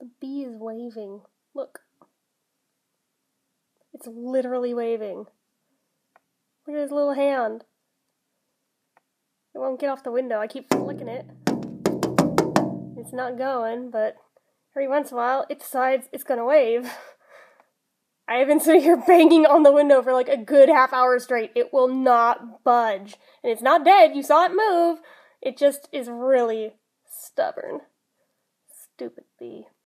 The bee is waving. Look. It's literally waving. Look at his little hand. It won't get off the window. I keep flicking it. It's not going, but every once in a while it decides it's gonna wave. I have been sitting here banging on the window for like a good half hour straight. It will not budge. And it's not dead. You saw it move. It just is really stubborn. Stupid bee.